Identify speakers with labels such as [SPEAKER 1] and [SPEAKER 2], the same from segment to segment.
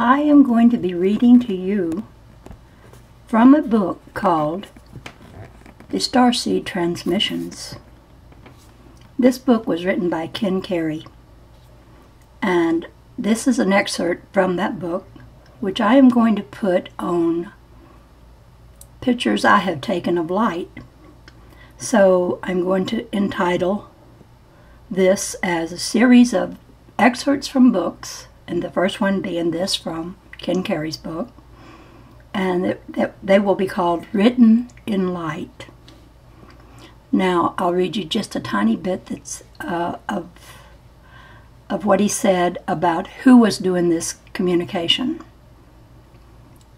[SPEAKER 1] I am going to be reading to you from a book called The Starseed Transmissions. This book was written by Ken Carey, and this is an excerpt from that book, which I am going to put on pictures I have taken of light. So I'm going to entitle this as a series of excerpts from books and the first one being this from Ken Carey's book, and that they will be called Written in Light. Now, I'll read you just a tiny bit that's uh, of, of what he said about who was doing this communication.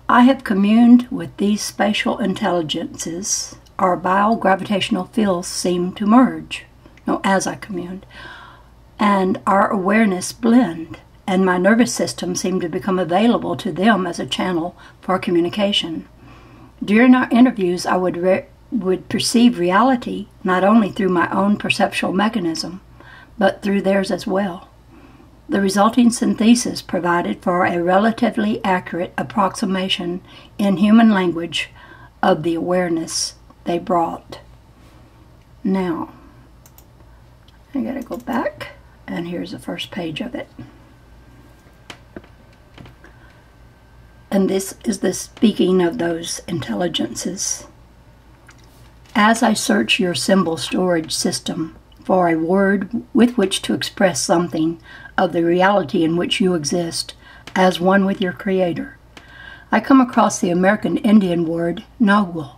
[SPEAKER 1] I have communed with these spatial intelligences. Our biogravitational fields seem to merge. No, as I communed. And our awareness blend and my nervous system seemed to become available to them as a channel for communication. During our interviews, I would, re- would perceive reality not only through my own perceptual mechanism, but through theirs as well. The resulting synthesis provided for a relatively accurate approximation in human language of the awareness they brought. Now, I gotta go back, and here's the first page of it. And this is the speaking of those intelligences. As I search your symbol storage system for a word with which to express something of the reality in which you exist as one with your Creator, I come across the American Indian word Nagual.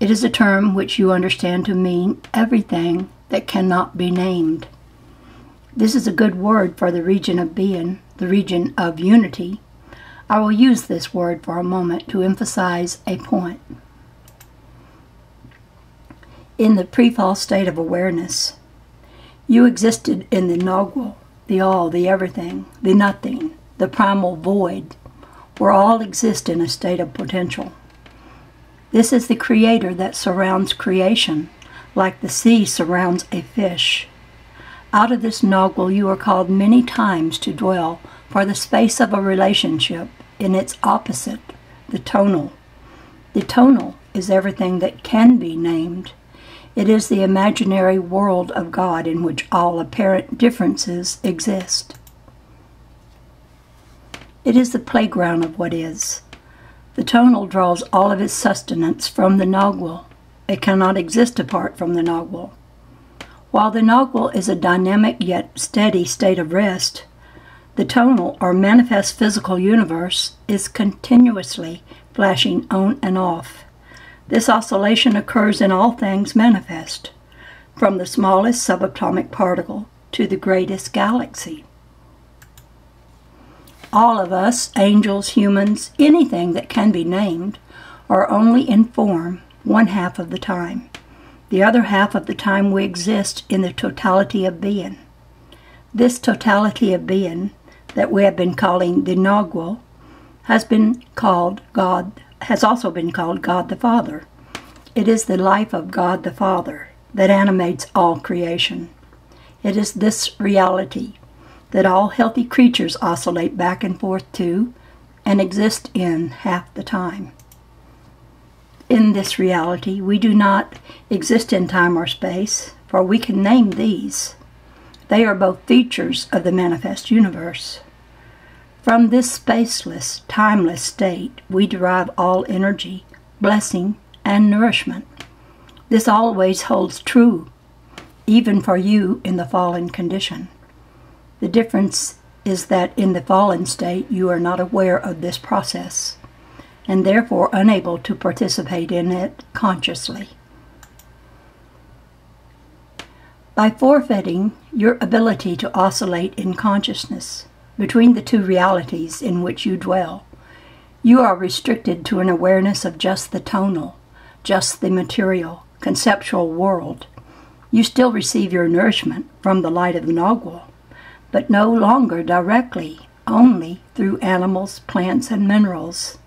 [SPEAKER 1] It is a term which you understand to mean everything that cannot be named. This is a good word for the region of being, the region of unity, I will use this word for a moment to emphasize a point. In the pre-fall state of awareness, you existed in the Nagual, the all, the everything, the nothing, the primal void, where all exist in a state of potential. This is the creator that surrounds creation, like the sea surrounds a fish. Out of this Nagual you are called many times to dwell for the space of a relationship in its opposite, the tonal. The tonal is everything that can be named. It is the imaginary world of God in which all apparent differences exist. It is the playground of what is. The tonal draws all of its sustenance from the Nagual. It cannot exist apart from the Nagual. While the Nagual is a dynamic yet steady state of rest, the tonal or manifest physical universe is continuously flashing on and off. This oscillation occurs in all things manifest, from the smallest subatomic particle to the greatest galaxy. All of us, angels, humans, anything that can be named, are only in form one half of the time. The other half of the time we exist in the totality of being. This totality of being that we have been calling the Nagual has been called God, has also been called God the Father. It is the life of God the Father that animates all creation. It is this reality that all healthy creatures oscillate back and forth to and exist in half the time. In this reality, we do not exist in time or space, for we can name these. They are both features of the manifest universe. From this spaceless, timeless state, we derive all energy, blessing, and nourishment. This always holds true, even for you in the fallen condition. The difference is that in the fallen state, you are not aware of this process, and therefore unable to participate in it consciously. By forfeiting your ability to oscillate in consciousness between the two realities in which you dwell. You are restricted to an awareness of just the tonal, just the material, conceptual world. You still receive your nourishment from the light of the Nagual, but no longer directly, only through animals, plants, and minerals.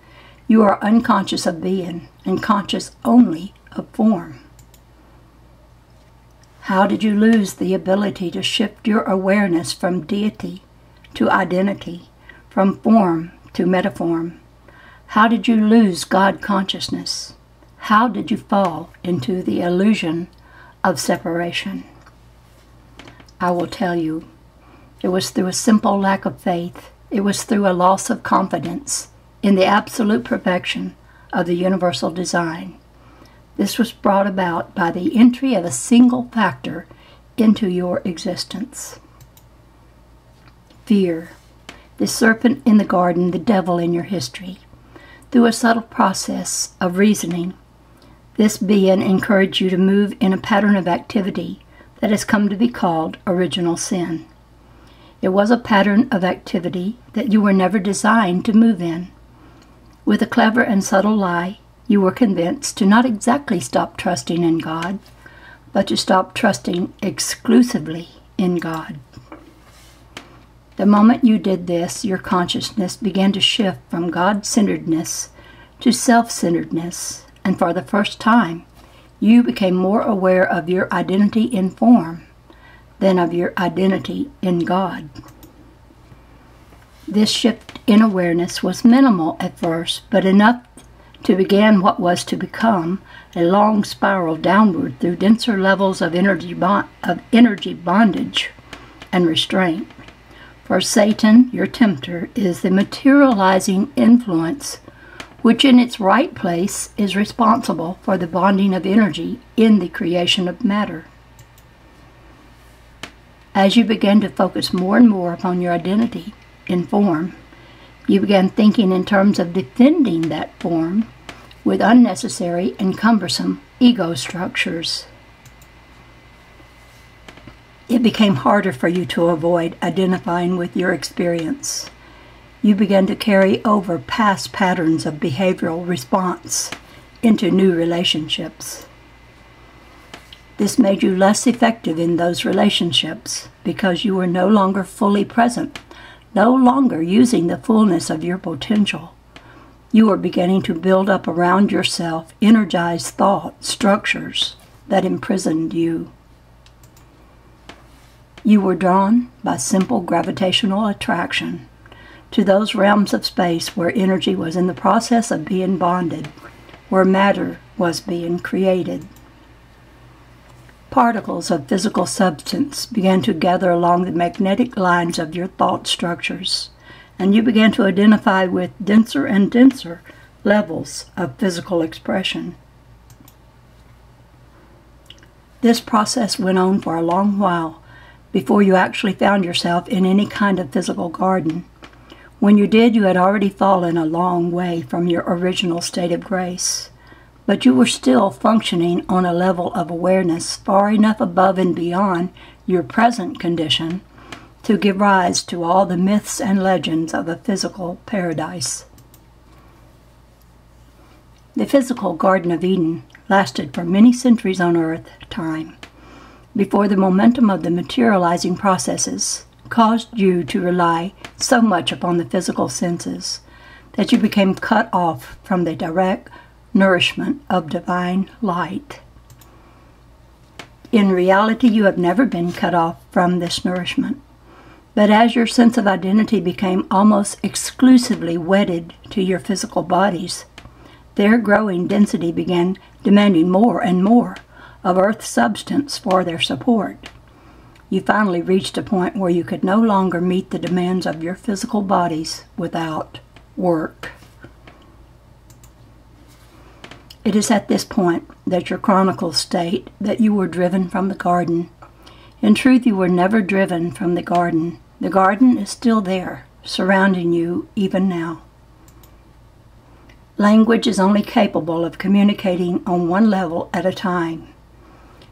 [SPEAKER 1] You are unconscious of being and conscious only of form. How did you lose the ability to shift your awareness from deity to identity, from form to metaform? How did you lose God consciousness? How did you fall into the illusion of separation? I will tell you, it was through a simple lack of faith. It was through a loss of confidence in the absolute perfection of the universal design. This was brought about by the entry of a single factor into your existence fear. The serpent in the garden, the devil in your history. Through a subtle process of reasoning, this being encouraged you to move in a pattern of activity that has come to be called original sin. It was a pattern of activity that you were never designed to move in. With a clever and subtle lie, you were convinced to not exactly stop trusting in God, but to stop trusting exclusively in God. The moment you did this, your consciousness began to shift from God centeredness to self centeredness, and for the first time, you became more aware of your identity in form than of your identity in God. This shift in awareness was minimal at first, but enough to begin what was to become a long spiral downward through denser levels of energy, bond, of energy bondage and restraint. For Satan, your tempter, is the materializing influence which in its right place is responsible for the bonding of energy in the creation of matter. As you begin to focus more and more upon your identity in form, you began thinking in terms of defending that form with unnecessary and cumbersome ego structures. It became harder for you to avoid identifying with your experience you began to carry over past patterns of behavioral response into new relationships. This made you less effective in those relationships because you were no longer fully present, no longer using the fullness of your potential. You are beginning to build up around yourself energized thought structures that imprisoned you. You were drawn by simple gravitational attraction to those realms of space where energy was in the process of being bonded, where matter was being created. Particles of physical substance began to gather along the magnetic lines of your thought structures, and you began to identify with denser and denser levels of physical expression. This process went on for a long while before you actually found yourself in any kind of physical garden when you did, you had already fallen a long way from your original state of grace, but you were still functioning on a level of awareness far enough above and beyond your present condition to give rise to all the myths and legends of a physical paradise. The physical Garden of Eden lasted for many centuries on earth time before the momentum of the materializing processes caused you to rely so much upon the physical senses that you became cut off from the direct nourishment of divine light. In reality, you have never been cut off from this nourishment. But as your sense of identity became almost exclusively wedded to your physical bodies, their growing density began demanding more and more of Earth's substance for their support you finally reached a point where you could no longer meet the demands of your physical bodies without work. It is at this point that your chronicles state that you were driven from the garden. In truth, you were never driven from the garden. The garden is still there, surrounding you even now. Language is only capable of communicating on one level at a time.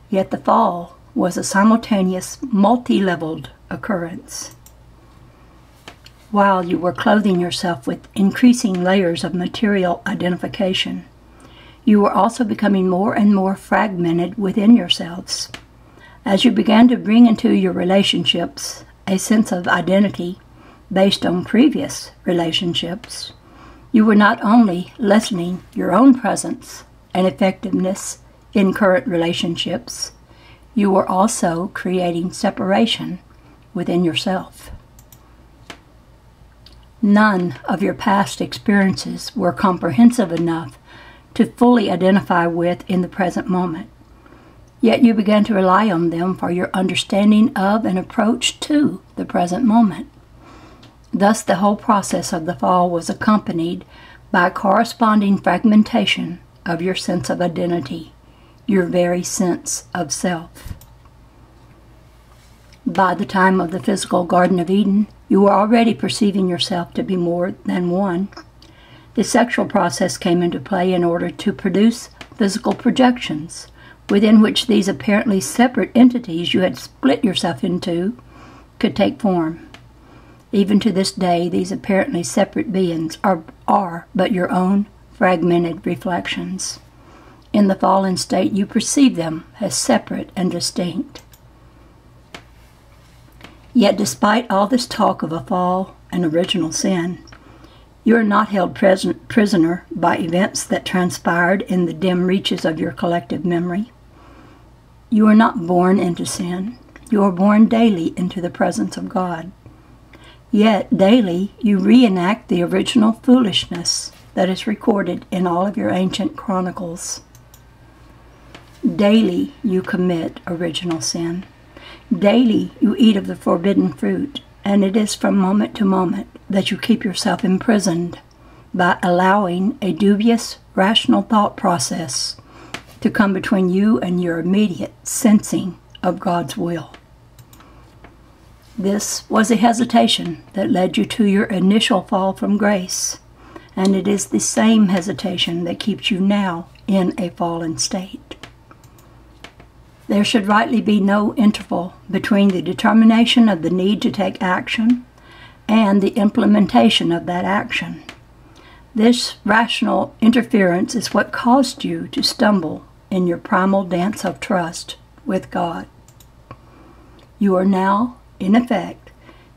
[SPEAKER 1] Yet the fall was a simultaneous, multi leveled occurrence. While you were clothing yourself with increasing layers of material identification, you were also becoming more and more fragmented within yourselves. As you began to bring into your relationships a sense of identity based on previous relationships, you were not only lessening your own presence and effectiveness in current relationships, you were also creating separation within yourself. None of your past experiences were comprehensive enough to fully identify with in the present moment. Yet you began to rely on them for your understanding of and approach to the present moment. Thus, the whole process of the fall was accompanied by corresponding fragmentation of your sense of identity, your very sense of self. By the time of the physical Garden of Eden, you were already perceiving yourself to be more than one. The sexual process came into play in order to produce physical projections, within which these apparently separate entities you had split yourself into could take form. Even to this day, these apparently separate beings are, are but your own fragmented reflections. In the fallen state, you perceive them as separate and distinct. Yet, despite all this talk of a fall and original sin, you are not held prisoner by events that transpired in the dim reaches of your collective memory. You are not born into sin. You are born daily into the presence of God. Yet, daily, you reenact the original foolishness that is recorded in all of your ancient chronicles. Daily, you commit original sin. Daily you eat of the forbidden fruit, and it is from moment to moment that you keep yourself imprisoned by allowing a dubious, rational thought process to come between you and your immediate sensing of God's will. This was a hesitation that led you to your initial fall from grace, and it is the same hesitation that keeps you now in a fallen state. There should rightly be no interval between the determination of the need to take action and the implementation of that action. This rational interference is what caused you to stumble in your primal dance of trust with God. You are now, in effect,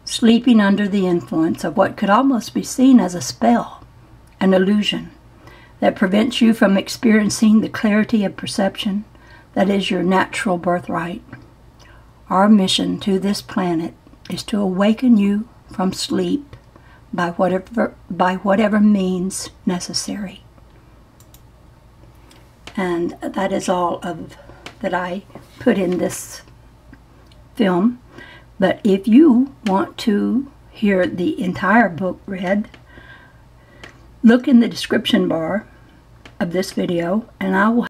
[SPEAKER 1] sleeping under the influence of what could almost be seen as a spell, an illusion, that prevents you from experiencing the clarity of perception that is your natural birthright. Our mission to this planet is to awaken you from sleep by whatever, by whatever means necessary. And that is all of that I put in this film. But if you want to hear the entire book read, look in the description bar of this video and I will